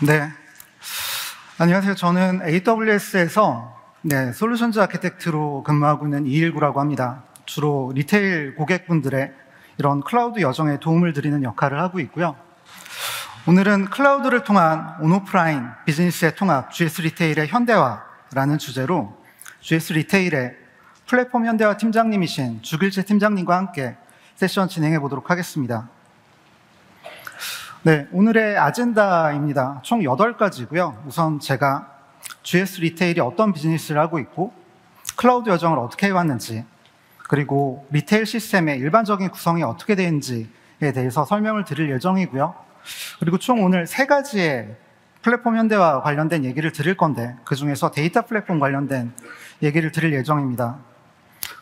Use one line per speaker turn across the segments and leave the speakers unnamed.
네. 안녕하세요. 저는 AWS에서 네, Solutions Architect로 근무하고 있는 이일구라고 합니다. 주로 retail 고객분들의 이런 클라우드 여정에 도움을 드리는 역할을 하고 있고요. 오늘은 클라우드를 통한 온오프라인 비즈니스의 통합, GS 리테일의 현대화라는 주제로 GS 리테일의 플랫폼 현대화 팀장님이신 주길재 팀장님과 함께 세션 진행해 보도록 하겠습니다. 네, 오늘의 아젠다입니다. 총 8가지고요. 우선 제가 GS 리테일이 어떤 비즈니스를 하고 있고 클라우드 여정을 어떻게 해왔는지 그리고 retail 시스템의 일반적인 구성이 어떻게 되는지에 대해서 설명을 드릴 예정이고요. 그리고 총 오늘 세 가지의 플랫폼 현대화 관련된 얘기를 드릴 건데 그 중에서 데이터 플랫폼 관련된 얘기를 드릴 예정입니다.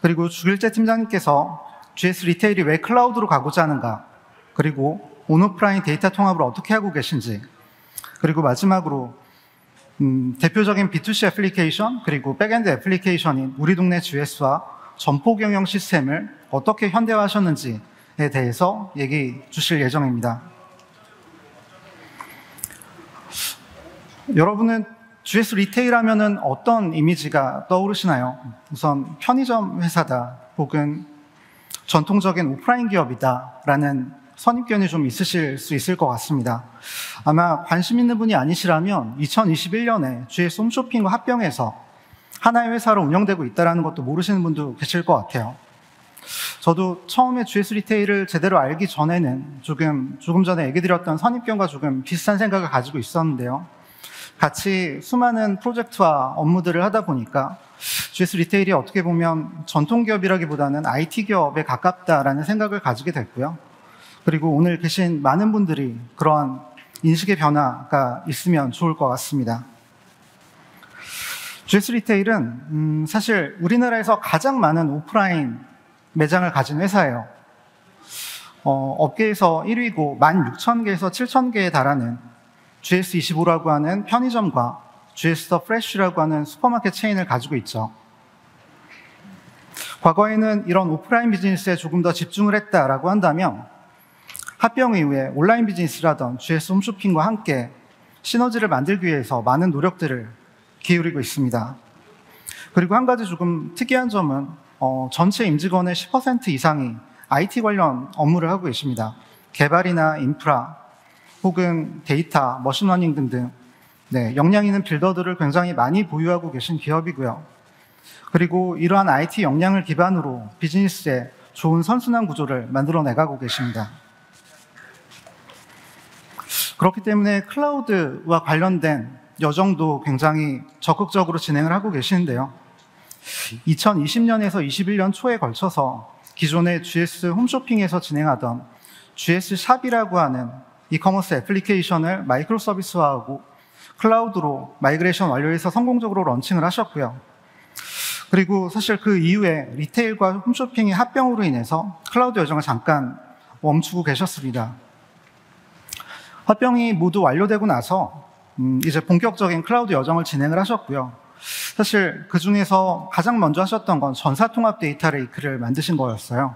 그리고 주길재 팀장님께서 GS 리테일이 왜 클라우드로 가고자 하는가 그리고 온오프라인 데이터 통합을 어떻게 하고 계신지 그리고 마지막으로 음, 대표적인 B2C 애플리케이션 그리고 backend 애플리케이션인 우리 동네 GS와 점포 경영 시스템을 어떻게 현대화하셨는지에 대해서 얘기 주실 예정입니다. 여러분은 GS 리테일 하면은 어떤 이미지가 떠오르시나요? 우선 편의점 회사다 혹은 전통적인 오프라인 기업이다 라는 선입견이 좀 있으실 수 있을 것 같습니다. 아마 관심 있는 분이 아니시라면 2021년에 GS 홈쇼핑과 합병해서 하나의 회사로 운영되고 있다는 것도 모르시는 분도 계실 것 같아요. 저도 처음에 GS 리테일을 제대로 알기 전에는 조금, 조금 전에 얘기 드렸던 선입견과 조금 비슷한 생각을 가지고 있었는데요. 같이 수많은 프로젝트와 업무들을 하다 보니까 GS 리테일이 어떻게 보면 전통 기업이라기보다는 IT 기업에 가깝다라는 생각을 가지게 됐고요. 그리고 오늘 계신 많은 분들이 그러한 인식의 변화가 있으면 좋을 것 같습니다. GS 리테일은 음, 사실 우리나라에서 가장 많은 오프라인 매장을 가진 회사예요. 어, 업계에서 1위고 16,000개에서 7,000개에 달하는 GS25라고 하는 편의점과 GS 더 프레쉬라고 하는 슈퍼마켓 체인을 가지고 있죠. 과거에는 이런 오프라인 비즈니스에 조금 더 집중을 했다라고 한다면 합병 이후에 온라인 비즈니스라던 GS 홈쇼핑과 함께 시너지를 만들기 위해서 많은 노력들을 기울이고 있습니다. 그리고 한 가지 조금 특이한 점은 어, 전체 임직원의 10% 이상이 IT 관련 업무를 하고 계십니다. 개발이나 인프라, 혹은 데이터, machine learning 등등 네, 역량 있는 builder들을 굉장히 많이 보유하고 계신 기업이고요. 그리고 이러한 IT 역량을 기반으로 비즈니스에 좋은 선순환 구조를 만들어 내가고 계십니다. 그렇기 때문에 클라우드와 관련된 여정도 굉장히 적극적으로 진행을 하고 계시는데요. 2020년에서 21년 초에 걸쳐서 기존의 GS 홈쇼핑에서 진행하던 GS 샵이라고 하는 이커머스 애플리케이션을 microservice화하고 클라우드로 migration 완료해서 성공적으로 launching을 하셨고요. 그리고 사실 그 이후에 리테일과 홈쇼핑의 합병으로 인해서 클라우드 여정을 잠깐 멈추고 계셨습니다. 합병이 모두 완료되고 나서 음, 이제 본격적인 클라우드 여정을 진행을 하셨고요. 사실 그 중에서 가장 먼저 하셨던 건 전사 통합 data lake를 만드신 거였어요.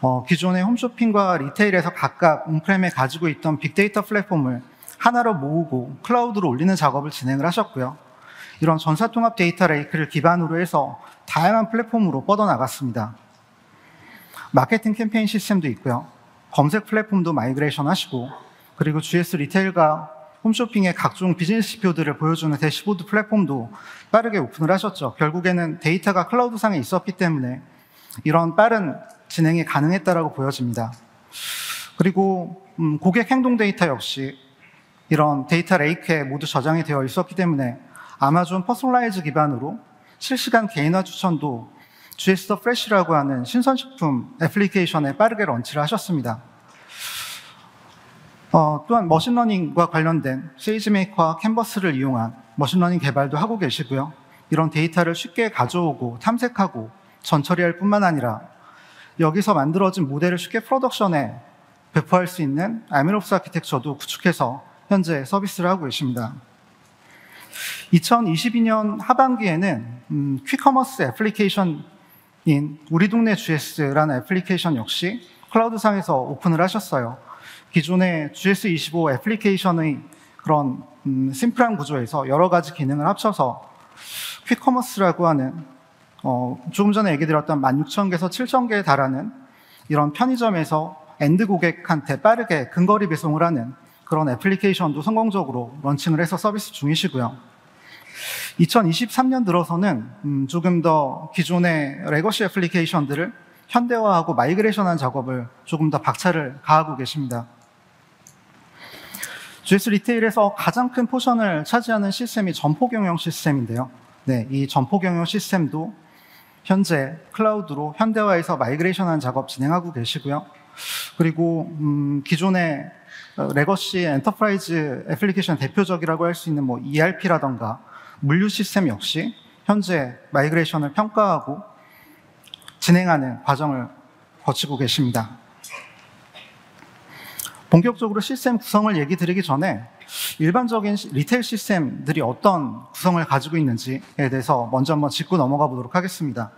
어, 기존의 홈쇼핑과 리테일에서 각각 on-prem에 가지고 있던 빅데이터 플랫폼을 하나로 모으고 클라우드로 올리는 작업을 진행을 하셨고요. 이런 전사 통합 data lake를 기반으로 해서 다양한 플랫폼으로 뻗어나갔습니다. 마케팅 캠페인 시스템도 있고요. 검색 플랫폼도 migration 하시고 그리고 GS 리테일과 홈쇼핑의 각종 비즈니스 지표들을 보여주는 대시보드 플랫폼도 빠르게 오픈을 하셨죠. 결국에는 데이터가 클라우드상에 있었기 때문에 이런 빠른 진행이 가능했다라고 보여집니다. 그리고 음, 고객 행동 데이터 역시 이런 data lake에 모두 저장이 되어 있었기 때문에 Amazon Personalize 기반으로 실시간 개인화 추천도 GS 더 프레시라고 하는 신선식품 애플리케이션에 빠르게 launch를 하셨습니다. 어, 또한 머신러닝과 관련된 SageMaker와 Canvas를 이용한 머신러닝 개발도 하고 계시고요. 이런 데이터를 쉽게 가져오고 탐색하고 전처리할 뿐만 아니라 여기서 만들어진 모델을 쉽게 production에 배포할 수 있는 MLOps 아키텍처도 구축해서 현재 서비스를 하고 계십니다. 2022년 하반기에는 음, 퀵커머스 애플리케이션인 우리 동네 GS라는 애플리케이션 역시 클라우드상에서 오픈을 하셨어요. 기존의 GS25 애플리케이션의 그런 음, 심플한 구조에서 여러 가지 기능을 합쳐서 퀵커머스라고 하는 어, 조금 전에 얘기 드렸던 16,000개에서 7,000개에 달하는 이런 편의점에서 end 고객한테 빠르게 근거리 배송을 하는 그런 애플리케이션도 성공적으로 런칭을 해서 서비스 중이시고요. 2023년 들어서는 음, 조금 더 기존의 legacy 애플리케이션들을 현대화하고 migration한 작업을 조금 더 박차를 가하고 계십니다. GS 리테일에서 가장 큰 포션을 차지하는 시스템이 점포 경영 시스템인데요. 네, 이 점포 경영 시스템도 현재 클라우드로 현대화해서 migration한 작업 진행하고 계시고요. 그리고 음, 기존의 legacy enterprise 애플리케이션 대표적이라고 할 수 있는 뭐 ERP라던가 물류 시스템 역시 현재 migration을 평가하고 진행하는 과정을 거치고 계십니다. 본격적으로 시스템 구성을 얘기 드리기 전에 일반적인 retail 시스템들이 어떤 구성을 가지고 있는지에 대해서 먼저 한번 짚고 넘어가 보도록 하겠습니다.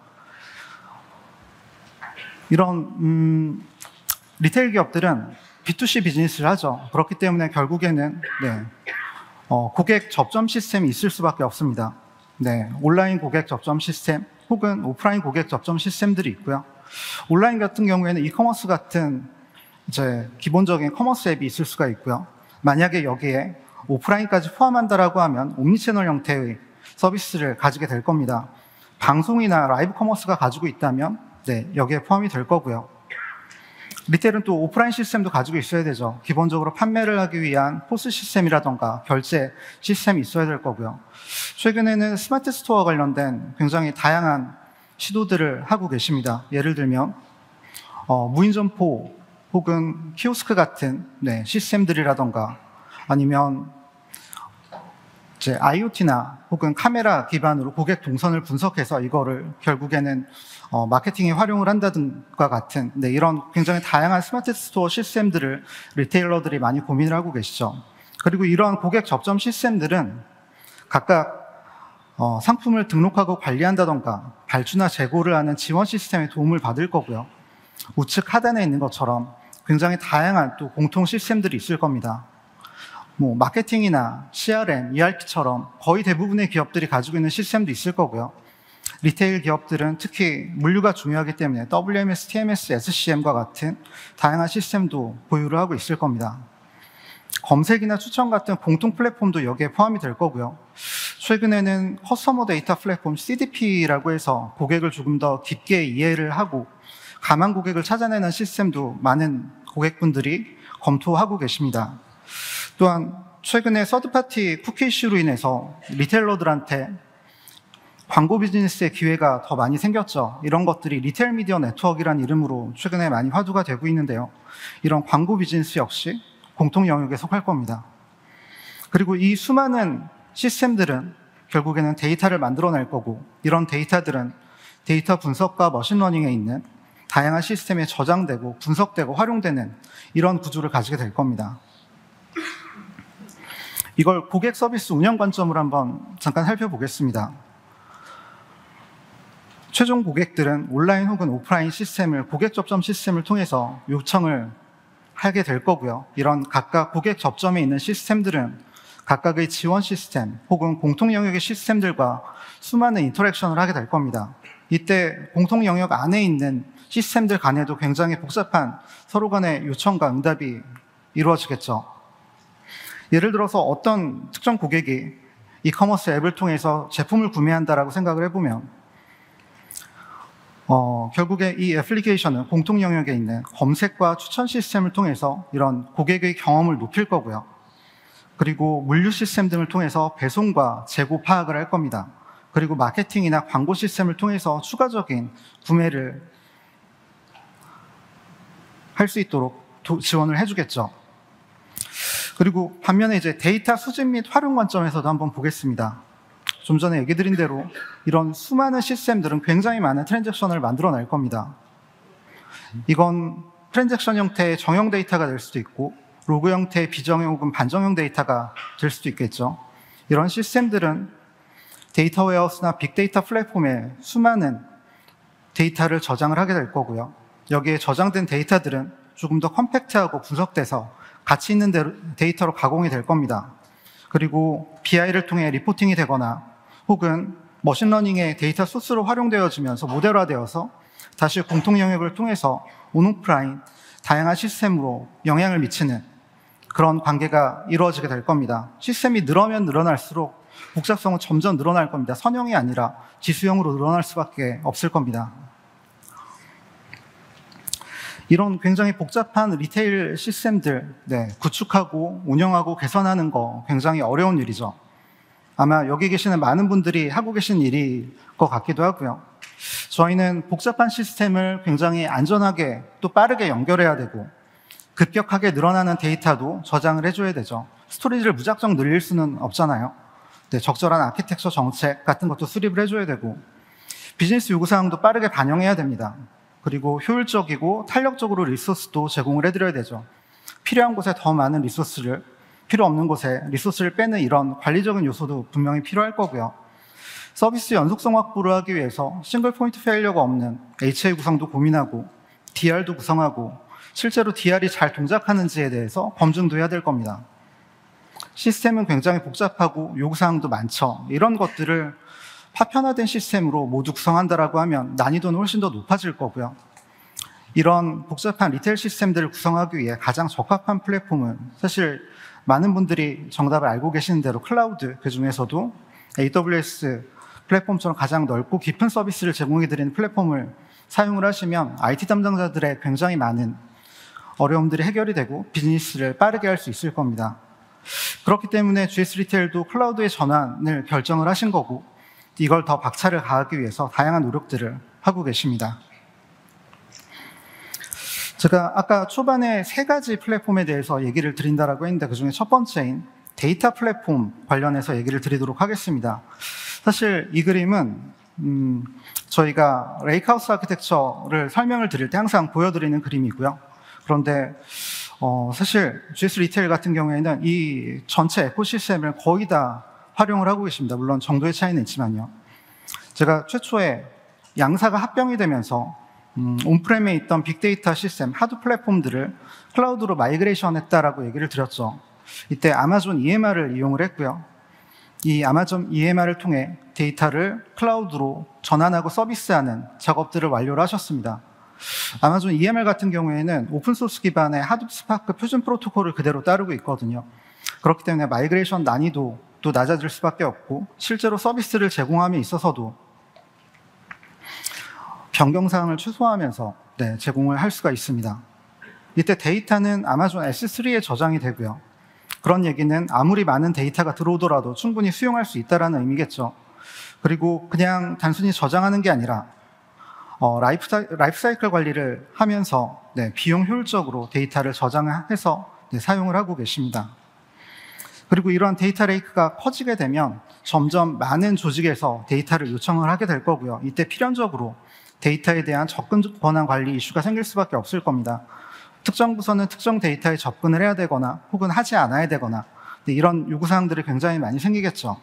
이런 음, retail 기업들은 B2C 비즈니스를 하죠. 그렇기 때문에 결국에는 네, 어, 고객 접점 시스템이 있을 수밖에 없습니다. 네, 온라인 고객 접점 시스템 혹은 오프라인 고객 접점 시스템들이 있고요. 온라인 같은 경우에는 이커머스 같은 이제 기본적인 커머스 앱이 있을 수가 있고요. 만약에 여기에 오프라인까지 포함한다라고 하면 옴니채널 형태의 서비스를 가지게 될 겁니다. 방송이나 라이브 커머스가 가지고 있다면 네, 여기에 포함이 될 거고요. retail은 또 오프라인 시스템도 가지고 있어야 되죠. 기본적으로 판매를 하기 위한 POS 시스템이라던가 결제 시스템이 있어야 될 거고요. 최근에는 스마트 스토어 관련된 굉장히 다양한 시도들을 하고 계십니다. 예를 들면 어, 무인 점포 혹은 키오스크 같은 네, 시스템들이라던가 아니면 이제 IoT나 혹은 카메라 기반으로 고객 동선을 분석해서 이거를 결국에는 어, 마케팅에 활용을 한다든가 같은 네, 이런 굉장히 다양한 스마트 스토어 시스템들을 retailer들이 많이 고민을 하고 계시죠. 그리고 이러한 고객 접점 시스템들은 각각 어, 상품을 등록하고 관리한다던가 발주나 재고를 하는 지원 시스템의 도움을 받을 거고요. 우측 하단에 있는 것처럼 굉장히 다양한 또 공통 시스템들이 있을 겁니다. 뭐 마케팅이나 CRM, ERP처럼 거의 대부분의 기업들이 가지고 있는 시스템도 있을 거고요. retail 기업들은 특히 물류가 중요하기 때문에 WMS, TMS, SCM과 같은 다양한 시스템도 보유를 하고 있을 겁니다. 검색이나 추천 같은 공통 플랫폼도 여기에 포함이 될 거고요. 최근에는 customer data platform CDP라고 해서 고객을 조금 더 깊게 이해를 하고 가망 고객을 찾아내는 시스템도 많은 고객분들이 검토하고 계십니다. 또한 최근에 third-party 쿠키 이슈로 인해서 retailer들한테 광고 비즈니스의 기회가 더 많이 생겼죠. 이런 것들이 retail media network라는 이름으로 최근에 많이 화두가 되고 있는데요. 이런 광고 비즈니스 역시 공통 영역에 속할 겁니다. 그리고 이 수많은 시스템들은 결국에는 데이터를 만들어낼 거고 이런 데이터들은 데이터 분석과 머신러닝에 있는 다양한 시스템에 저장되고 분석되고 활용되는 이런 구조를 가지게 될 겁니다. 이걸 고객 서비스 운영 관점으로 한번 잠깐 살펴보겠습니다. 최종 고객들은 온라인 혹은 오프라인 시스템을 고객 접점 시스템을 통해서 요청을 하게 될 거고요. 이런 각각 고객 접점에 있는 시스템들은 각각의 지원 시스템 혹은 공통 영역의 시스템들과 수많은 인터랙션을 하게 될 겁니다. 이때 공통 영역 안에 있는 시스템들 간에도 굉장히 복잡한 서로 간의 요청과 응답이 이루어지겠죠. 예를 들어서 어떤 특정 고객이 이커머스 앱을 통해서 제품을 구매한다라고 생각을 해보면 어, 결국에 이 애플리케이션은 공통 영역에 있는 검색과 추천 시스템을 통해서 이런 고객의 경험을 높일 거고요. 그리고 물류 시스템 등을 통해서 배송과 재고 파악을 할 겁니다. 그리고 마케팅이나 광고 시스템을 통해서 추가적인 구매를 할 수 있도록 지원을 해주겠죠. 그리고 반면에 이제 데이터 수집 및 활용 관점에서도 한번 보겠습니다. 좀 전에 얘기 드린 대로 이런 수많은 시스템들은 굉장히 많은 transaction을 만들어낼 겁니다. 이건 transaction 형태의 정형 데이터가 될 수도 있고 로그 형태의 비정형 혹은 반정형 데이터가 될 수도 있겠죠. 이런 시스템들은 data warehouse나 빅데이터 플랫폼에 수많은 데이터를 저장을 하게 될 거고요. 여기에 저장된 데이터들은 조금 더 컴팩트하고 분석돼서 가치 있는 데이터로 가공이 될 겁니다. 그리고 BI를 통해 리포팅이 되거나 혹은 머신러닝의 data source로 활용되어지면서 모델화되어서 다시 공통 영역을 통해서 온오프라인 다양한 시스템으로 영향을 미치는 그런 관계가 이루어지게 될 겁니다. 시스템이 늘어나면 늘어날수록 복잡성은 점점 늘어날 겁니다. 선형이 아니라 지수형으로 늘어날 수밖에 없을 겁니다. 이런 굉장히 복잡한 retail 시스템들 네, 구축하고 운영하고 개선하는 거 굉장히 어려운 일이죠. 아마 여기 계시는 많은 분들이 하고 계신 일일 것 같기도 하고요. 저희는 복잡한 시스템을 굉장히 안전하게 또 빠르게 연결해야 되고 급격하게 늘어나는 데이터도 저장을 해줘야 되죠. storage를 무작정 늘릴 수는 없잖아요. 네, 적절한 아키텍처 정책 같은 것도 수립을 해줘야 되고 비즈니스 요구사항도 빠르게 반영해야 됩니다. 그리고 효율적이고 탄력적으로 resource도 제공을 해드려야 되죠. 필요한 곳에 더 많은 resource를 필요 없는 곳에 resource를 빼는 이런 관리적인 요소도 분명히 필요할 거고요. 서비스 연속성 확보를 하기 위해서 single point failure가 없는 HA 구성도 고민하고 DR도 구성하고 실제로 DR이 잘 동작하는지에 대해서 검증도 해야 될 겁니다. 시스템은 굉장히 복잡하고 요구사항도 많죠. 이런 것들을 파편화된 시스템으로 모두 구성한다라고 하면 난이도는 훨씬 더 높아질 거고요. 이런 복잡한 retail 시스템들을 구성하기 위해 가장 적합한 플랫폼은 사실 많은 분들이 정답을 알고 계시는 대로 클라우드 그 중에서도 AWS 플랫폼처럼 가장 넓고 깊은 서비스를 제공해드리는 플랫폼을 사용을 하시면 IT 담당자들의 굉장히 많은 어려움들이 해결이 되고 비즈니스를 빠르게 할 수 있을 겁니다. 그렇기 때문에 GS 리테일도 클라우드의 전환을 결정을 하신 거고 이걸 더 박차를 가하기 위해서 다양한 노력들을 하고 계십니다. 제가 아까 초반에 세 가지 플랫폼에 대해서 얘기를 드린다라고 했는데 그 중에 첫 번째인 데이터 플랫폼 관련해서 얘기를 드리도록 하겠습니다. 사실 이 그림은 음, 저희가 lakehouse architecture를 설명을 드릴 때 항상 보여드리는 그림이고요. 그런데 어, 사실 GS 리테일 같은 경우에는 이 전체 ecosystem을 거의 다 활용을 하고 계십니다. 물론 정도의 차이는 있지만요. 제가 최초에 양사가 합병이 되면서 음, on-prem에 있던 빅데이터 시스템, Hadoop 플랫폼들을 클라우드로 migration 했다라고 얘기를 드렸죠. 이때 Amazon EMR을 이용을 했고요. 이 Amazon EMR을 통해 데이터를 클라우드로 전환하고 서비스하는 작업들을 완료를 하셨습니다. Amazon EMR 같은 경우에는 open source 기반의 Hadoop Spark 표준 프로토콜을 그대로 따르고 있거든요. 그렇기 때문에 migration 난이도 도 낮아질 수밖에 없고 실제로 서비스를 제공함에 있어서도 변경사항을 최소화하면서 네, 제공을 할 수가 있습니다. 이때 데이터는 Amazon S3에 저장이 되고요. 그런 얘기는 아무리 많은 데이터가 들어오더라도 충분히 수용할 수 있다는 의미겠죠. 그리고 그냥 단순히 저장하는 게 아니라 어, 라이프, 라이프 사이클 관리를 하면서 네, 비용 효율적으로 데이터를 저장해서 네, 사용을 하고 계십니다. 그리고 이러한 data lake가 커지게 되면 점점 많은 조직에서 데이터를 요청을 하게 될 거고요. 이때 필연적으로 데이터에 대한 접근 권한 관리 이슈가 생길 수밖에 없을 겁니다. 특정 부서는 특정 데이터에 접근을 해야 되거나 혹은 하지 않아야 되거나 이런 요구사항들이 굉장히 많이 생기겠죠.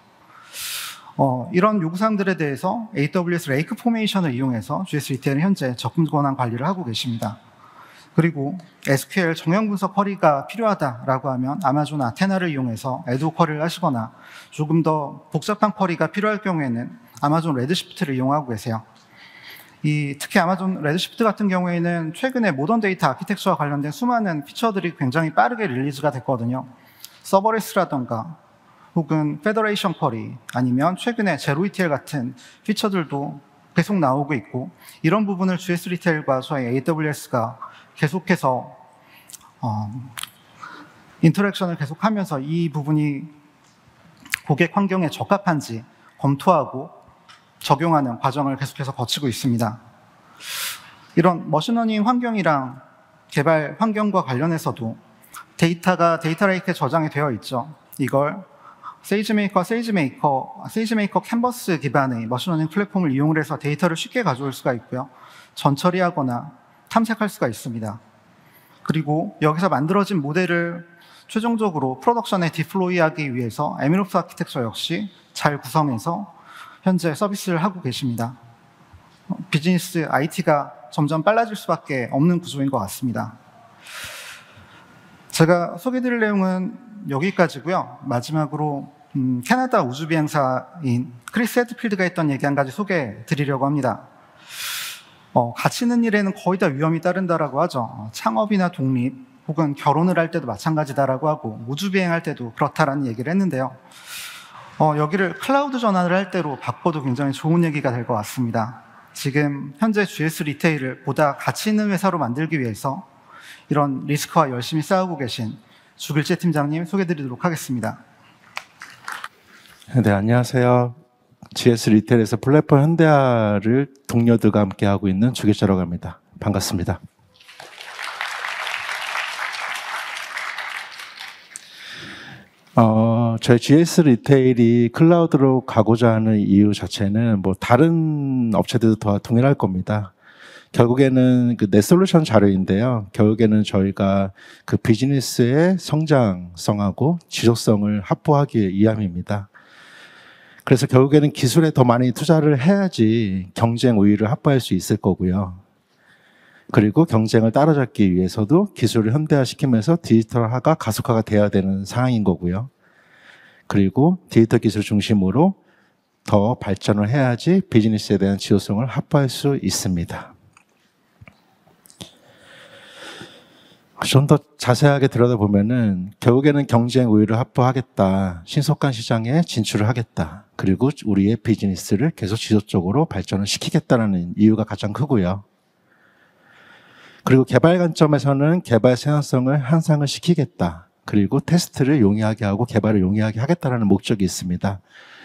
어, 이런 요구사항들에 대해서 AWS 레이크 포메이션을 이용해서 GS 리테일은 현재 접근 권한 관리를 하고 계십니다. 그리고 SQL 정형 분석 query가 필요하다라고 하면 Amazon Athena를 이용해서 ad hoc query를 하시거나 조금 더 복잡한 query가 필요할 경우에는 Amazon Redshift를 이용하고 계세요. 이 특히 Amazon Redshift 같은 경우에는 최근에 모던 데이터 아키텍처와 관련된 수많은 feature들이 굉장히 빠르게 release가 됐거든요. serverless라던가 혹은 federation query 아니면 최근에 zero ETL 같은 feature들도 계속 나오고 있고 이런 부분을 GS 리테일과 저희 AWS가 계속해서 어, interaction을 계속하면서 이 부분이 고객 환경에 적합한지 검토하고 적용하는 과정을 계속해서 거치고 있습니다. 이런 machine learning 환경이랑 개발 환경과 관련해서도 데이터가 data lake에 저장이 되어 있죠. 이걸 SageMaker, SageMaker, SageMaker Canvas 기반의 machine learning 플랫폼을 이용 해서 데이터를 쉽게 가져올 수가 있고요. 전처리하거나 탐색할 수가 있습니다. 그리고 여기서 만들어진 모델을 최종적으로 production에 deploy하기 위해서 MLOps architecture 역시 잘 구성해서 현재 서비스를 하고 계십니다. 비즈니스 IT가 점점 빨라질 수밖에 없는 구조인 것 같습니다. 제가 소개드릴 내용은 여기까지고요. 마지막으로 음, 캐나다 우주비행사인 크리스 해드필드가 했던 얘기 한 가지 소개해 드리려고 합니다. 어, 가치 있는 일에는 거의 다 위험이 따른다라고 하죠. 어, 창업이나 독립 혹은 결혼을 할 때도 마찬가지다라고 하고 우주비행할 때도 그렇다라는 얘기를 했는데요. 어, 여기를 클라우드 전환을 할 때로 바꿔도 굉장히 좋은 얘기가 될 것 같습니다. 지금 현재 GS 리테일을 보다 가치 있는 회사로 만들기 위해서 이런 리스크와 열심히 싸우고 계신 주길재 팀장님 소개드리도록 하겠습니다.
네, 안녕하세요. GS 리테일에서 플랫폼 현대화를 동료들과 함께 하고 있는 주길재라고 합니다. 반갑습니다. 어, 저희 GS 리테일이 클라우드로 가고자 하는 이유 자체는 뭐 다른 업체들도 더 동일할 겁니다. 결국에는 그 넷솔루션 자료인데요. 결국에는 저희가 그 비즈니스의 성장성하고 지속성을 확보하기 위함입니다. 그래서 결국에는 기술에 더 많이 투자를 해야지 경쟁 우위를 확보할 수 있을 거고요. 그리고 경쟁을 따라잡기 위해서도 기술을 현대화시키면서 디지털화가 가속화가 돼야 되는 상황인 거고요. 그리고 디지털 기술 중심으로 더 발전을 해야지 비즈니스에 대한 지속성을 확보할 수 있습니다. 좀 더 자세하게 들여다보면은 결국에는 경쟁 우위를 확보하겠다. 신속한 시장에 진출을 하겠다. 그리고 우리의 비즈니스를 계속 지속적으로 발전을 시키겠다는 이유가 가장 크고요. 그리고 개발 관점에서는 개발 생산성을 향상을 시키겠다. 그리고 테스트를 용이하게 하고 개발을 용이하게 하겠다라는 목적이 있습니다.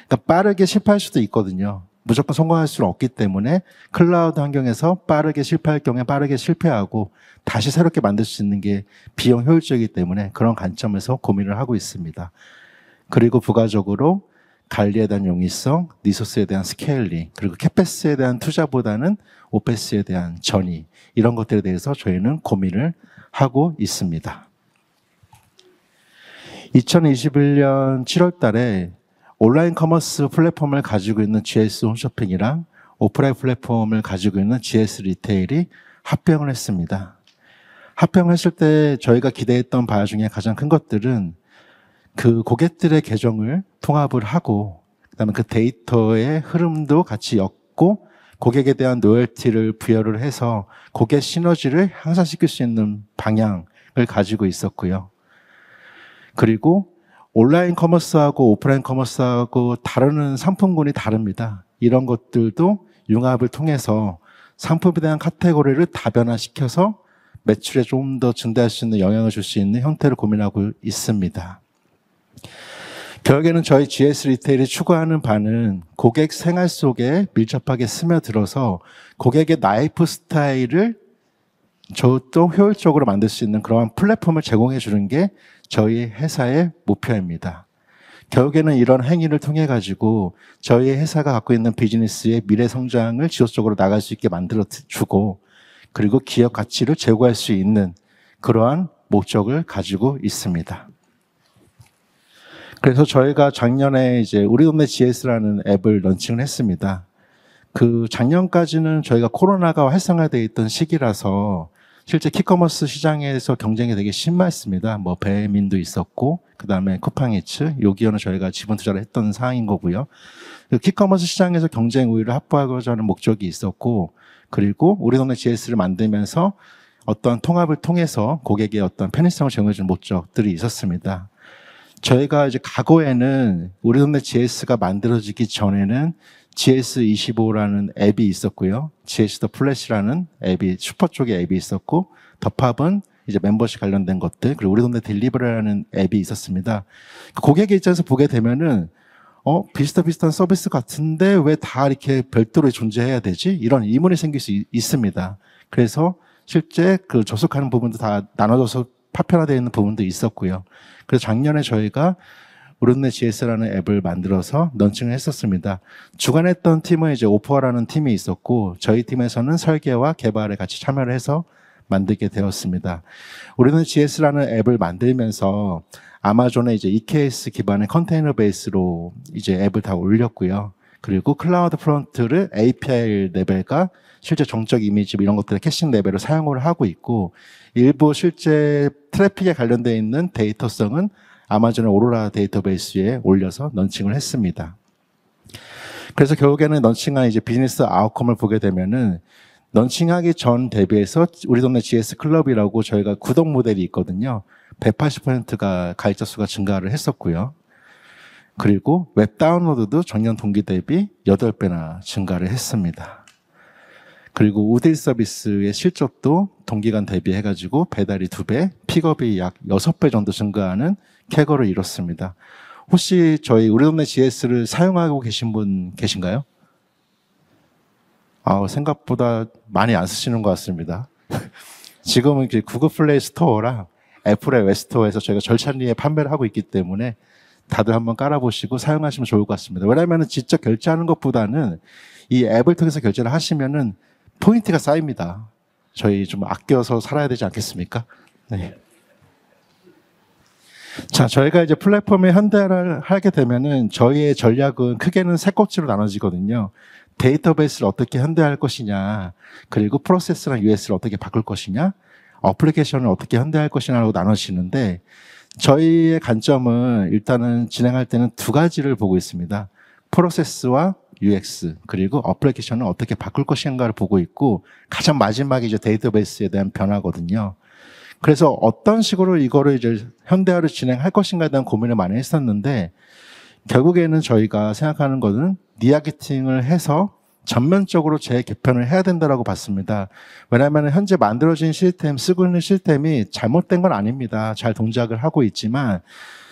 그러니까 빠르게 실패할 수도 있거든요. 무조건 성공할 수는 없기 때문에 클라우드 환경에서 빠르게 실패할 경우에 빠르게 실패하고 다시 새롭게 만들 수 있는 게 비용 효율적이기 때문에 그런 관점에서 고민을 하고 있습니다. 그리고 부가적으로 관리에 대한 용이성, resource에 대한 scaling, 그리고 CAPEX에 대한 투자보다는 OPEX에 대한 전이 이런 것들에 대해서 저희는 고민을 하고 있습니다. 2021년 7월 달에 온라인 commerce 플랫폼을 가지고 있는 GS 홈쇼핑이랑 오프라인 플랫폼을 가지고 있는 GS 리테일이 합병을 했습니다. 합병했을 때 저희가 기대했던 바 중에 가장 큰 것들은 그 고객들의 계정을 통합을 하고 그다음에 그 데이터의 흐름도 같이 엮고 고객에 대한 loyalty를 부여를 해서 고객 시너지를 향상시킬 수 있는 방향을 가지고 있었고요. 그리고 온라인 commerce하고 오프라인 commerce하고 다루는 상품군이 다릅니다. 이런 것들도 융합을 통해서 상품에 대한 카테고리를 다변화시켜서 매출에 좀 더 증대할 수 있는 영향을 줄 수 있는 형태를 고민하고 있습니다. 결국에는 저희 GS 리테일이 추구하는 바는 고객 생활 속에 밀접하게 스며들어서 고객의 라이프 스타일을 좀 더 효율적으로 만들 수 있는 그러한 플랫폼을 제공해 주는 게 저희 회사의 목표입니다. 결국에는 이런 행위를 통해 가지고 저희 회사가 갖고 있는 비즈니스의 미래 성장을 지속적으로 나갈 수 있게 만들어 주고 그리고 기업 가치를 제고할 수 있는 그러한 목적을 가지고 있습니다. 그래서 저희가 작년에 이제 우리 동네 GS라는 앱을 launching을 했습니다. 그 작년까지는 저희가 코로나가 활성화되어 있던 시기라서 실제 quick commerce 시장에서 경쟁이 되게 심했습니다. 뭐 배민도 있었고 그다음에 쿠팡이츠, 요기요는 저희가 지분 투자를 했던 상황인 거고요. 그 quick commerce 시장에서 경쟁 우위를 확보하고자 하는 목적이 있었고 그리고 우리 동네 GS를 만들면서 어떤 통합을 통해서 고객의 어떤 편의성을 제공해주는 목적들이 있었습니다. 저희가 이제 과거에는 우리 동네 GS가 만들어지기 전에는 GS25라는 앱이 있었고요. GS 더프레시라는 앱이 슈퍼 쪽에 앱이 있었고 더팝은 이제 멤버십 관련된 것들 그리고 우리 동네 딜리버리라는 앱이 있었습니다. 고객의 입장에서 보게 되면은 어 비슷한 비슷한 서비스 같은데 왜 다 이렇게 별도로 존재해야 되지? 이런 의문이 생길 수 있, 습니다 그래서 실제 그 접속하는 부분도 다 나눠져서 파편화되어 있는 부분도 있었고요. 그래서 작년에 저희가 우리 동네 GS라는 앱을 만들어서 launching을 했었습니다. 주관했던 팀은 이제 O4O라는 팀이 있었고 저희 팀에서는 설계와 개발에 같이 참여를 해서 만들게 되었습니다. 우리 동네 GS라는 앱을 만들면서 아마존의 이제 EKS 기반의 컨테이너 베이스로 이제 앱을 다 올렸고요. 그리고 CloudFront를 API 레벨과 실제 정적 이미지 이런 것들을 caching 레벨로 사용을 하고 있고 일부 실제 트래픽에 관련되어 있는 데이터성은 아마존의 오로라 데이터베이스에 올려서 launching을 했습니다. 그래서 결국에는 launching한 이제 business outcome을 보게 되면은 launching하기 전 대비해서 우리 동네 GS 클럽이라고 저희가 구독 모델이 있거든요. 180%가 가입자 수가 증가를 했었고요. 그리고 앱 다운로드도 전년 동기 대비 8배나 증가를 했습니다. 그리고 우딜 서비스의 실적도 동기간 대비해가지고 배달이 2배, 픽업이 약 6배 정도 증가하는 쾌거를 이뤘습니다. 혹시 저희 우리 동네 GS를 사용하고 계신 분 계신가요? 아, 생각보다 많이 안 쓰시는 것 같습니다. 지금은 구글 플레이 스토어랑 애플의 앱스토어에서 저희가 절찬리에 판매를 하고 있기 때문에 다들 한번 깔아보시고 사용하시면 좋을 것 같습니다. 왜냐하면 직접 결제하는 것보다는 이 앱을 통해서 결제를 하시면은 포인트가 쌓입니다. 저희 좀 아껴서 살아야 되지 않겠습니까? 네. 자, 저희가 이제 플랫폼에 현대화를 하게 되면은 저희의 전략은 크게는 세 꼭지로 나눠지거든요. 데이터베이스를 어떻게 현대화할 것이냐, 그리고 프로세스랑 UX를 어떻게 바꿀 것이냐, application을 어떻게 현대화할 것이냐라고 나눠지는데 저희의 관점은 일단은 진행할 때는 두 가지를 보고 있습니다. 프로세스와 UX 그리고 application을 어떻게 바꿀 것인가를 보고 있고 가장 마지막에 이제 데이터베이스에 대한 변화거든요. 그래서 어떤 식으로 이거를 이제 현대화를 진행할 것인가에 대한 고민을 많이 했었는데 결국에는 저희가 생각하는 것은 리아게팅을 해서 전면적으로 재개편을 해야 된다라고 봤습니다. 왜냐하면 현재 만들어진 시스템, 쓰고 있는 시스템이 잘못된 건 아닙니다. 잘 동작을 하고 있지만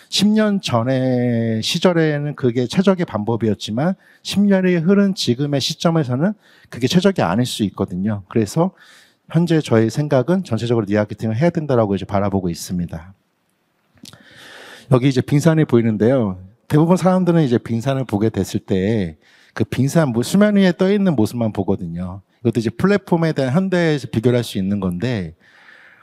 10년 전의 시절에는 그게 최적의 방법이었지만 10년이 흐른 지금의 시점에서는 그게 최적이 아닐 수 있거든요. 그래서 현재 저희 생각은 전체적으로 리아키팅을 해야 된다라고 이제 바라보고 있습니다. 여기 이제 빙산이 보이는데요. 대부분 사람들은 이제 빙산을 보게 됐을 때 그 빙산 뭐 수면 위에 떠 있는 모습만 보거든요. 이것도 이제 플랫폼에 대한 현대에서 비교를 할 수 있는 건데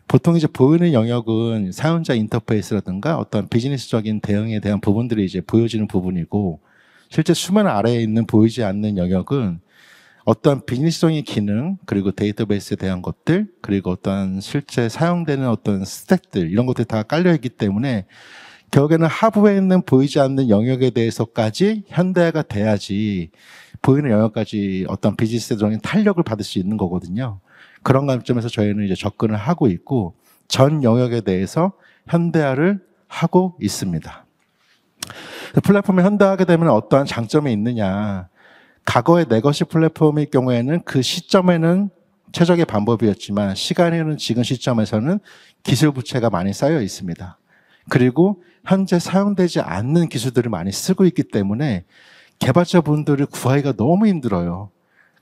보통 이제 보이는 영역은 사용자 인터페이스라든가 어떤 비즈니스적인 대응에 대한 부분들이 이제 보여지는 부분이고 실제 수면 아래에 있는 보이지 않는 영역은 어떤 비즈니스적인 기능 그리고 데이터베이스에 대한 것들 그리고 어떤 실제 사용되는 어떤 스택들 이런 것들이 다 깔려 있기 때문에 결국에는 하부에 있는 보이지 않는 영역에 대해서까지 현대화가 돼야지 보이는 영역까지 어떤 비즈니스적인 탄력을 받을 수 있는 거거든요. 그런 관점에서 저희는 이제 접근을 하고 있고 전 영역에 대해서 현대화를 하고 있습니다. 플랫폼을 현대화하게 되면 어떠한 장점이 있느냐. 과거의 내 것이 플랫폼일 경우에는 그 시점에는 최적의 방법이었지만 흐른 지금 시점에서는 기술 부채가 많이 쌓여 있습니다. 그리고 현재 사용되지 않는 기술들을 많이 쓰고 있기 때문에 개발자분들을 구하기가 너무 힘들어요.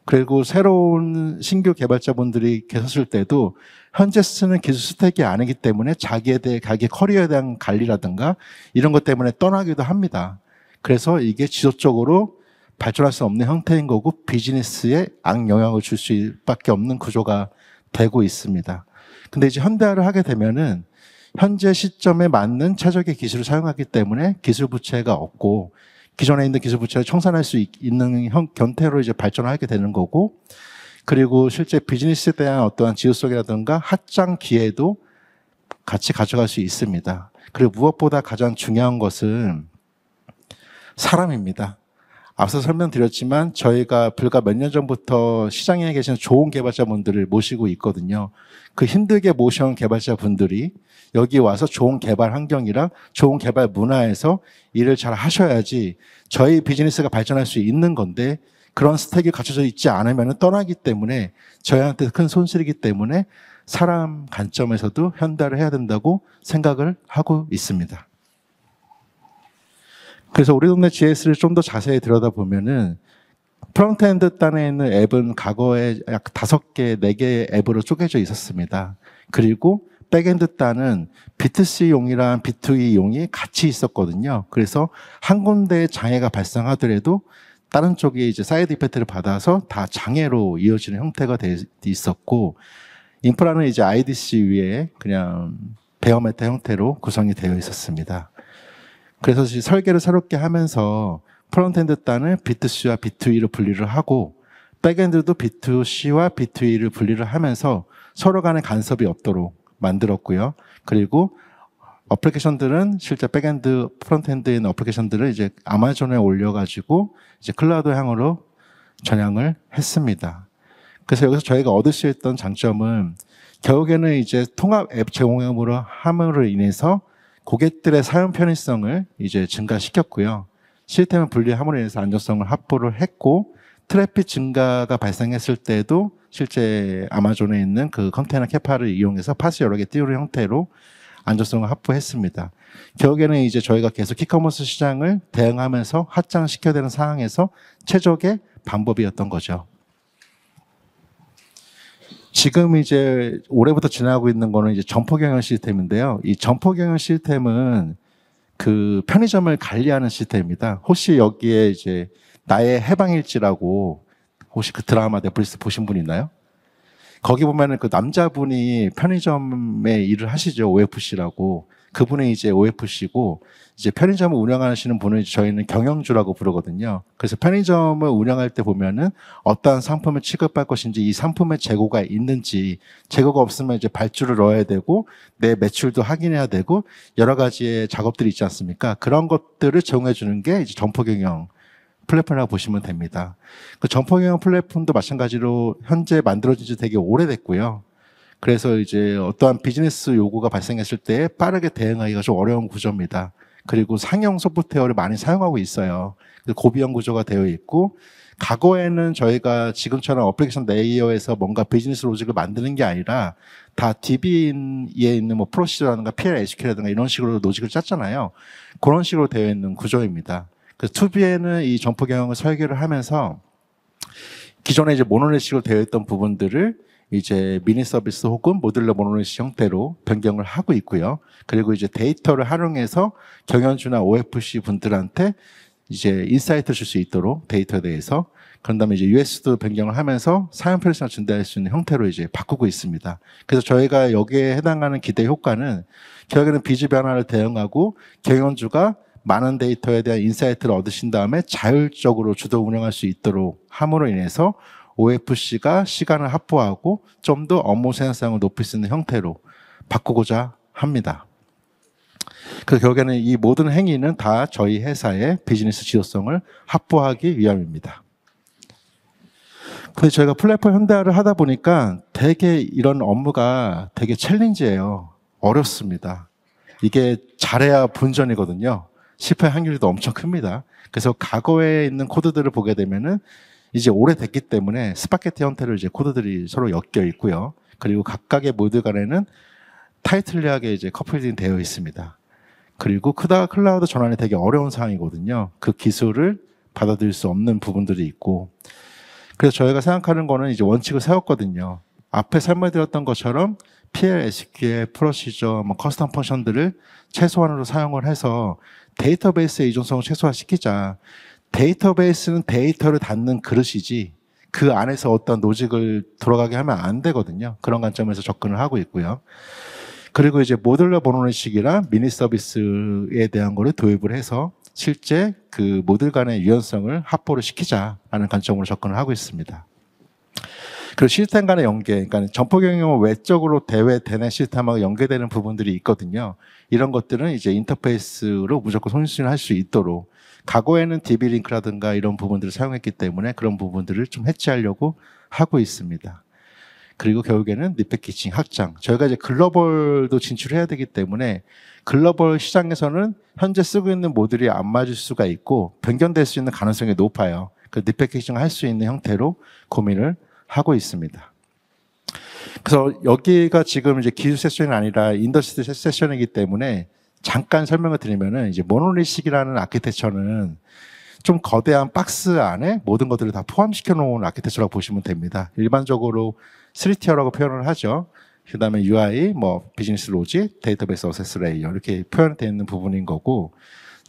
그리고 새로운 신규 개발자분들이 계셨을 때도 현재 쓰는 기술 스택이 아니기 때문에 자기에 대해 자기 커리어에 대한 관리라든가 이런 것 때문에 떠나기도 합니다. 그래서 이게 지속적으로 발전할 수 없는 형태인 거고 비즈니스에 악영향을 줄 수밖에 없는 구조가 되고 있습니다. 근데 이제 현대화를 하게 되면은 현재 시점에 맞는 최적의 기술을 사용하기 때문에 기술 부채가 없고 기존에 있는 기술 부채를 청산할 수 있는 형, 견태로 이제 발전하게 되는 거고 그리고 실제 비즈니스에 대한 어떠한 지효성이라든가 합장 기회도 같이 가져갈 수 있습니다. 그리고 무엇보다 가장 중요한 것은 사람입니다. 앞서 설명드렸지만 저희가 불과 몇 년 전부터 시장에 계신 좋은 개발자분들을 모시고 있거든요. 그 힘들게 모셔온 개발자분들이 여기 와서 좋은 개발 환경이랑 좋은 개발 문화에서 일을 잘 하셔야지 저희 비즈니스가 발전할 수 있는 건데 그런 stack이 갖춰져 있지 않으면 떠나기 때문에 저희한테 큰 손실이기 때문에 사람 관점에서도 현대화를 해야 된다고 생각을 하고 있습니다. 그래서 우리 동네 GS를 좀 더 자세히 들여다보면은 frontend 단에 있는 앱은 과거에 약 다섯 개, 네 개의 앱으로 쪼개져 있었습니다. 그리고 backend 단은 B2C용이랑 B2E용이 같이 있었거든요. 그래서 한 군데에 장애가 발생하더라도 다른 쪽에 이제 side effect를 받아서 다 장애로 이어지는 형태가 돼 있었고 인프라는 이제 IDC 위에 그냥 bare metal 형태로 구성이 되어 있었습니다. 그래서 설계를 새롭게 하면서 frontend 단을 B2C와 B2E로 분리를 하고 backend도 B2C와 B2E를 분리를 하면서 서로 간에 간섭이 없도록 만들었고요. 그리고 어플리케이션들은 실제 backend, frontend에 있는 어플리케이션들을 이제 아마존에 올려가지고 이제 클라우드 향으로 전향을 했습니다. 그래서 여기서 저희가 얻을 수 있던 장점은 결국에는 이제 통합 앱 제공함으로 함으로 인해서 고객들의 사용 편의성을 이제 증가시켰고요. 시스템을 분리함으로 인해서 안전성을 확보를 했고 트래픽 증가가 발생했을 때도 실제 아마존에 있는 그 컨테이너 capa를 이용해서 pods 여러 개 띄우는 형태로 안전성을 확보했습니다. 결국에는 이제 저희가 계속 quick commerce 시장을 대응하면서 확장시켜야 되는 상황에서 최적의 방법이었던 거죠. 지금 이제 올해부터 진행하고 있는 거는 이제 점포 경영 시스템인데요. 이 점포 경영 시스템은 그 편의점을 관리하는 시스템입니다. 혹시 여기에 이제 나의 해방일지라고 혹시 그 드라마 넷플릭스 보신 분 있나요? 거기 보면은 그 남자분이 편의점에 일을 하시죠. OFC라고. 그분이 이제 OFC고 이제 편의점을 운영하시는 분은 저희는 경영주라고 부르거든요. 그래서 편의점을 운영할 때 보면은 어떠한 상품을 취급할 것인지 이 상품의 재고가 있는지 재고가 없으면 이제 발주를 넣어야 되고 내 매출도 확인해야 되고 여러 가지의 작업들이 있지 않습니까? 그런 것들을 제공해 주는 게 이제 점포 경영 플랫폼이라고 보시면 됩니다. 그 점포 경영 플랫폼도 마찬가지로 현재 만들어진 지 되게 오래됐고요. 그래서 이제 어떠한 비즈니스 요구가 발생했을 때 빠르게 대응하기가 좀 어려운 구조입니다. 그리고 상용 소프트웨어를 많이 사용하고 있어요. 고비용 구조가 되어 있고 과거에는 저희가 지금처럼 어플리케이션 layer에서 뭔가 비즈니스 logic을 만드는 게 아니라 다 DB에 있는 뭐 procedure라든가 PL, SQL이라든가 이런 식으로 logic을 짰잖아요. 그런 식으로 되어 있는 구조입니다. 그래서 이번에는 이 점포 경영을 설계를 하면서 기존에 이제 monolithic으로 되어 있던 부분들을 이제 mini service 혹은 modular monolithic 형태로 변경을 하고 있고요. 그리고 이제 데이터를 활용해서 경영주나 OFC 분들한테 이제 insight를 줄수 있도록 데이터에 대해서 그런 다음에 이제 UX도 변경을 하면서 사용 편의성을 증대할 수 있는 형태로 이제 바꾸고 있습니다. 그래서 저희가 여기에 해당하는 기대 효과는 결국에는 biz 변화를 대응하고 경영주가 많은 데이터에 대한 insight를 얻으신 다음에 자율적으로 주도 운영할 수 있도록 함으로 인해서 OFC가 시간을 확보하고 좀 더 업무 생산성을 높일 수 있는 형태로 바꾸고자 합니다. 그래서 결국에는 이 모든 행위는 다 저희 회사의 비즈니스 지속성을 확보하기 위함입니다. 그래서 저희가 플랫폼 현대화를 하다 보니까 되게 이런 업무가 되게 챌린지예요. 어렵습니다. 이게 잘해야 본전이거든요. 실패 확률이 엄청 큽니다. 그래서 과거에 있는 코드들을 보게 되면은 이제 오래됐기 때문에 스파게티 형태로 이제 코드들이 서로 엮여 있고요. 그리고 각각의 모듈 간에는 tightly하게 이제 커플링 되어 있습니다. 그리고 크다 클라우드 전환이 되게 어려운 상황이거든요. 그 기술을 받아들일 수 없는 부분들이 있고. 그래서 저희가 생각하는 거는 이제 원칙을 세웠거든요. 앞에 설명드렸던 것처럼 PL, SQL, procedure, 뭐 custom function들을 최소한으로 사용을 해서 데이터베이스의 의존성을 최소화시키자. 데이터베이스는 데이터를 담는 그릇이지 그 안에서 어떤 노직을 돌아가게 하면 안 되거든요. 그런 관점에서 접근을 하고 있고요. 그리고 이제 modular monolithic이랑 mini service에 대한 거를 도입을 해서 실제 그 모듈 간의 유연성을 확보를 시키자라는 관점으로 접근을 하고 있습니다. 그리고 시스템 간의 연계, 그러니까 점포 경영은 외적으로 대외 대내 시스템하고 연계되는 부분들이 있거든요. 이런 것들은 이제 인터페이스로 무조건 손실할 수 있도록 과거에는 DB 링크라든가 이런 부분들을 사용했기 때문에 그런 부분들을 좀 해치하려고 하고 있습니다. 그리고 결국에는 리패키칭 확장. 저희가 이제 글로벌도 진출해야 되기 때문에 글로벌 시장에서는 현재 쓰고 있는 모듈이 안 맞을 수가 있고 변경될 수 있는 가능성이 높아요. 그 리패키칭 할수 있는 형태로 고민을 하고 있습니다. 그래서 여기가 지금 이제 기술 session이 아니라 industry session이기 때문에 잠깐 설명을 드리면은 이제 모노리식이라는 아키텍처는 좀 거대한 박스 안에 모든 것들을 다 포함시켜 놓은 아키텍처라고 보시면 됩니다. 일반적으로 3 tier라고 표현을 하죠. 그 다음에 UI, 뭐, 비즈니스 logic, 데이터베이스 access layer, 이렇게 표현되어 있는 부분인 거고,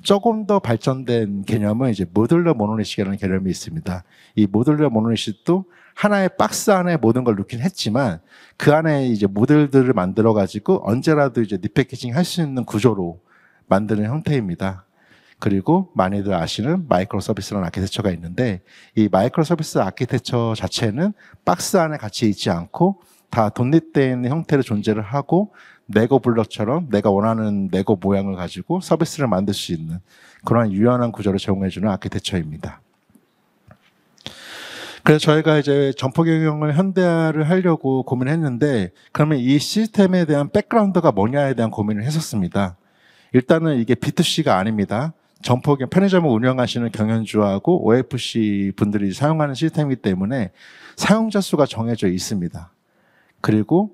조금 더 발전된 개념은 이제 modular monolithic이라는 개념이 있습니다. 이 modular monolithic도 하나의 박스 안에 모든 걸 넣긴 했지만 그 안에 이제 모듈들을 만들어 가지고 언제라도 이제 repackaging 할 수 있는 구조로 만드는 형태입니다. 그리고 많이들 아시는 micro service라는 architecture가 있는데 이 micro service architecture 자체는 박스 안에 같이 있지 않고 다 독립되어 있는 형태로 존재를 하고 레고 블럭처럼 내가 원하는 레고 모양을 가지고 서비스를 만들 수 있는 그러한 유연한 구조를 제공해주는 아키텍처입니다. 그래서 저희가 이제 점포 경영을 현대화를 하려고 고민했는데 그러면 이 시스템에 대한 백그라운드가 뭐냐에 대한 고민을 했었습니다. 일단은 이게 B2C가 아닙니다. 점포 편의점을 운영하시는 경연주하고 OFC 분들이 사용하는 시스템이기 때문에 사용자 수가 정해져 있습니다. 그리고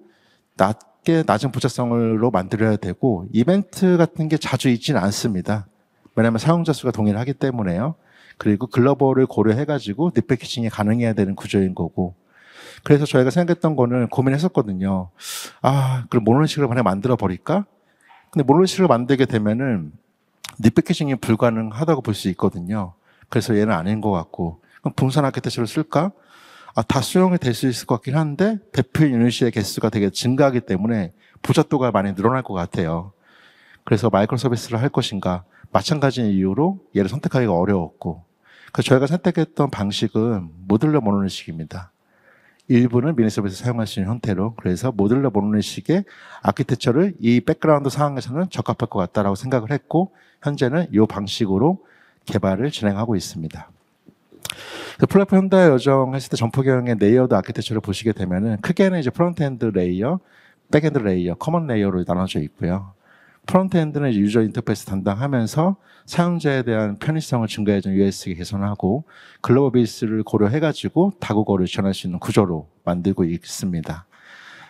낮게 낮은 부착성으로 만들어야 되고 이벤트 같은 게 자주 있지는 않습니다. 왜냐하면 사용자 수가 동일하기 때문에요. 그리고 글로벌을 고려해가지고 repackaging이 가능해야 되는 구조인 거고. 그래서 저희가 생각했던 거는 고민했었거든요. 아, 그럼 monolithic을 만약 만들어 버릴까? 근데 monolithic을 만들게 되면은 repackaging이 불가능하다고 볼 수 있거든요. 그래서 얘는 아닌 것 같고. 그럼 분산 아키텍처를 쓸까? 아, 다 수용이 될 수 있을 것 같긴 한데 배포 유닛의 개수가 되게 증가하기 때문에 복잡도가 많이 늘어날 것 같아요. 그래서 micro service를 할 것인가 마찬가지 이유로 얘를 선택하기가 어려웠고 그래서 저희가 선택했던 방식은 modular monolithic입니다. 일부는 mini service 사용할 수 있는 형태로 그래서 modular monolithic의 architecture를 이 background 상황에서는 적합할 것 같다라고 생각을 했고 현재는 이 방식으로 개발을 진행하고 있습니다. 그 플랫폼 현대 여정 했을 때 점포경영 layered architecture를 보시게 되면은 크게는 이제 frontend layer, backend layer, common layer로 나눠져 있고요. frontend는 user interface 담당하면서 사용자에 대한 편의성을 증가해주는 UX가 개선하고 global base를 고려해가지고 다국어를 지원할 수 있는 구조로 만들고 있습니다.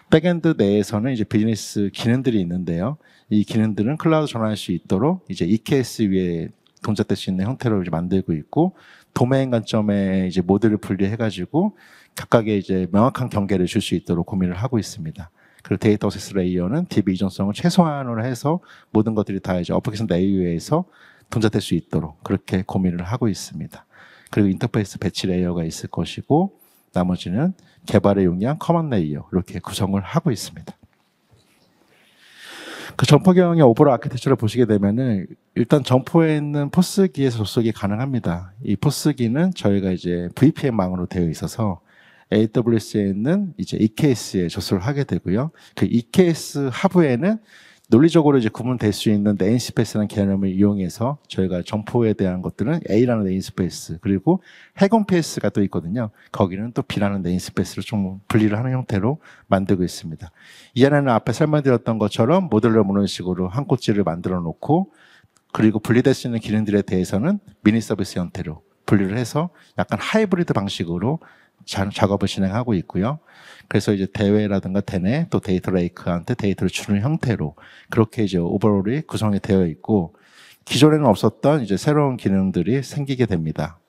backend 내에서는 이제 비즈니스 기능들이 있는데요. 이 기능들은 클라우드 전환할 수 있도록 이제 EKS 위에 동작될 수 있는 형태로 이제 만들고 있고 도메인 관점에 이제 모듈을 분리해가지고 각각의 이제 명확한 경계를 줄 수 있도록 고민을 하고 있습니다. 그리고 data access layer는 DB 의존성을 최소한으로 해서 모든 것들이 다 이제 application layer에서 동작될 수 있도록 그렇게 고민을 하고 있습니다. 그리고 interface batch layer가 있을 것이고 나머지는 개발에 용이한 common layer 이렇게 구성을 하고 있습니다. 그 점포경영 overall architecture를 보시게 되면은 일단 점포에 있는 POS기에서 접속이 가능합니다. 이 POS기는 저희가 이제 VPN망으로 되어 있어서 AWS에 있는 이제 EKS에 접속을 하게 되고요. 그 EKS 하부에는 논리적으로 이제 구분될 수 있는 namespace라는 개념을 이용해서 저희가 점포에 대한 것들은 A라는 namespace 그리고 해공페이스가 또 있거든요. 거기는 또 B라는 namespace로 좀 분리를 하는 형태로 만들고 있습니다. 이 안에는 앞에 설명드렸던 것처럼 modular monolith으로 한 꼬치를 만들어 놓고 그리고 분리될 수 있는 기능들에 대해서는 mini service 형태로 분리를 해서 약간 하이브리드 방식으로 작업을 진행하고 있고요. 그래서 이제 대외라든가 대내 또 data lake한테 데이터를 주는 형태로 그렇게 이제 overall이 구성이 되어 있고 기존에는 없었던 이제 새로운 기능들이 생기게 됩니다.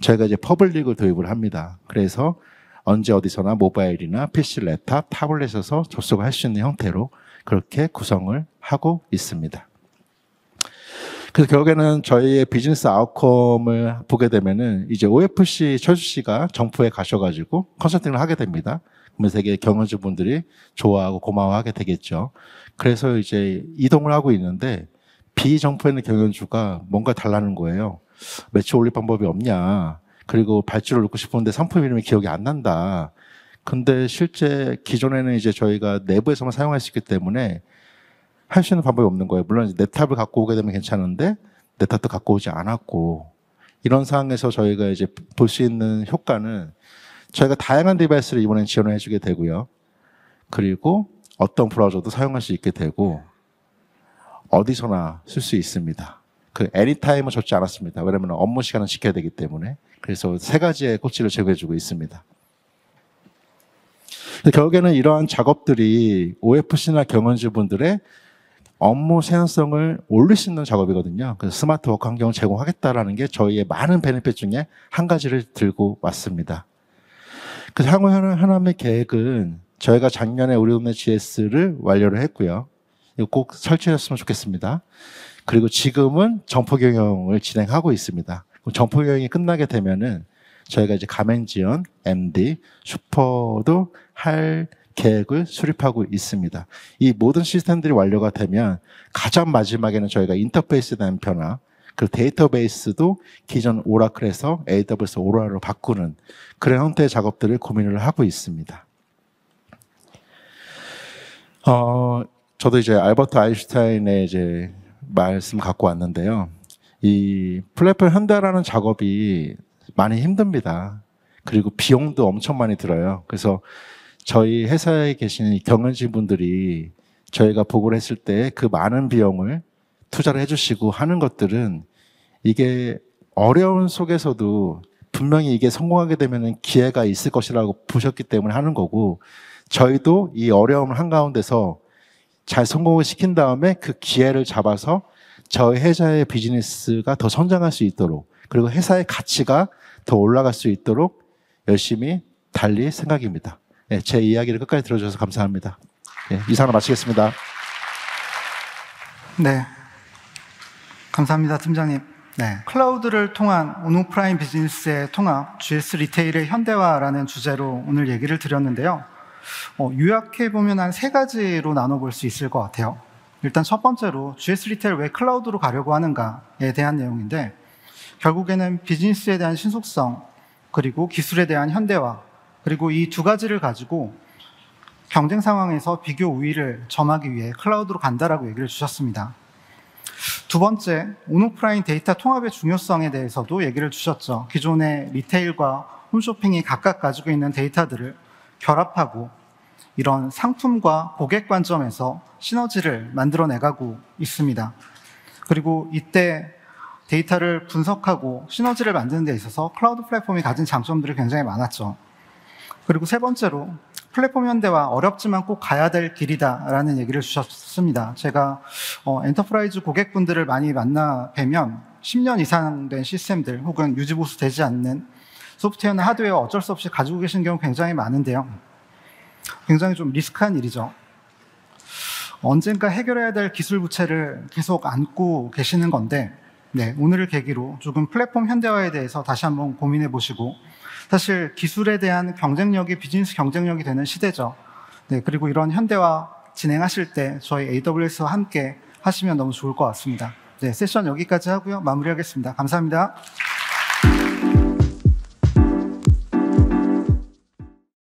저희가 이제 public을 도입을 합니다. 그래서 언제 어디서나 모바일이나 PC, laptop, tablet에서 접속을 할 수 있는 형태로 그렇게 구성을 하고 있습니다. 그래서 결국에는 저희의 비즈니스 아웃컴을 보게 되면은 이제 OFC 철수 씨가 정부에 가셔가지고 컨설팅을 하게 됩니다. 그러면 되게 경영주분들이 좋아하고 고마워하게 되겠죠. 그래서 이제 이동을 하고 있는데 비정부에 있는 경영주가 뭔가 달라는 거예요. 매출 올릴 방법이 없냐. 그리고 발주를 넣고 싶은데 상품 이름이 기억이 안 난다. 근데 실제 기존에는 이제 저희가 내부에서만 사용할 수 있기 때문에 할 수 있는 방법이 없는 거예요. 물론 laptop을 갖고 오게 되면 괜찮은데 laptop도 갖고 오지 않았고 이런 상황에서 저희가 이제 볼 수 있는 효과는 저희가 다양한 device를 이번엔 지원을 해주게 되고요. 그리고 어떤 브라우저도 사용할 수 있게 되고 어디서나 쓸 수 있습니다. 그 anytime은 적지 않았습니다. 왜냐하면 업무 시간은 지켜야 되기 때문에 그래서 세 가지의 가치를 제공해주고 있습니다. 결국에는 이러한 작업들이 OFC나 경영주분들의 업무 생산성을 올릴 수 있는 작업이거든요. 그래서 smart work 환경을 제공하겠다라는 게 저희의 많은 benefit 중에 한 가지를 들고 왔습니다. 그 향후 하나의 계획은 저희가 작년에 우리 동네 GS를 완료를 했고요. 이거 꼭 설치했으면 좋겠습니다. 그리고 지금은 점포 경영을 진행하고 있습니다. 점포 경영이 끝나게 되면은 저희가 이제 가맹 지원, MD, 슈퍼도 할 계획을 수립하고 있습니다. 이 모든 시스템들이 완료가 되면 가장 마지막에는 저희가 인터페이스에 대한 변화, 그 데이터베이스도 기존 오라클에서 AWS 오라로 바꾸는 그런 형태의 작업들을 고민을 하고 있습니다. 어, 저도 이제 알버트 아인슈타인의 이제 말씀 갖고 왔는데요. 이 플랫폼 현대라는 작업이 많이 힘듭니다. 그리고 비용도 엄청 많이 들어요. 그래서 저희 회사에 계신 경영진 분들이 저희가 보고를 했을 때 그 많은 비용을 투자를 해주시고 하는 것들은 이게 어려운 속에서도 분명히 이게 성공하게 되면 기회가 있을 것이라고 보셨기 때문에 하는 거고 저희도 이 어려움을 한가운데서 잘 성공을 시킨 다음에 그 기회를 잡아서 저희 회사의 비즈니스가 더 성장할 수 있도록 그리고 회사의 가치가 더 올라갈 수 있도록 열심히 달릴 생각입니다. 예, 제 이야기를 끝까지 들어주셔서 감사합니다. 예, 이상으로 마치겠습니다.
네. 감사합니다, 팀장님. 네. 클라우드를 통한 온오프라인 비즈니스의 통합, GS 리테일의 현대화라는 주제로 오늘 얘기를 드렸는데요. 어, 요약해보면 한 세 가지로 나눠볼 수 있을 것 같아요. 일단 첫 번째로 GS 리테일 왜 클라우드로 가려고 하는가에 대한 내용인데, 결국에는 비즈니스에 대한 신속성, 그리고 기술에 대한 현대화, 그리고 이 두 가지를 가지고 경쟁 상황에서 비교 우위를 점하기 위해 클라우드로 간다라고 얘기를 주셨습니다. 두 번째, 온오프라인 데이터 통합의 중요성에 대해서도 얘기를 주셨죠. 기존의 리테일과 홈쇼핑이 각각 가지고 있는 데이터들을 결합하고 이런 상품과 고객 관점에서 시너지를 만들어내가고 있습니다. 그리고 이때 데이터를 분석하고 시너지를 만드는 데 있어서 클라우드 플랫폼이 가진 장점들이 굉장히 많았죠. 그리고 세 번째로 플랫폼 현대화 어렵지만 꼭 가야 될 길이다라는 얘기를 주셨습니다. 제가 어, enterprise 고객분들을 많이 만나 뵈면 10년 이상 된 시스템들 혹은 유지 보수 되지 않는 소프트웨어나 하드웨어 어쩔 수 없이 가지고 계신 경우 굉장히 많은데요. 굉장히 좀 리스크한 일이죠. 언젠가 해결해야 될 기술 부채를 계속 안고 계시는 건데, 네, 오늘을 계기로 조금 플랫폼 현대화에 대해서 다시 한번 고민해 보시고, 사실 기술에 대한 경쟁력이 비즈니스 경쟁력이 되는 시대죠. 네, 그리고 이런 현대화 진행하실 때 저희 AWS와 함께 하시면 너무 좋을 것 같습니다. 네, 세션 여기까지 하고요. 마무리하겠습니다. 감사합니다.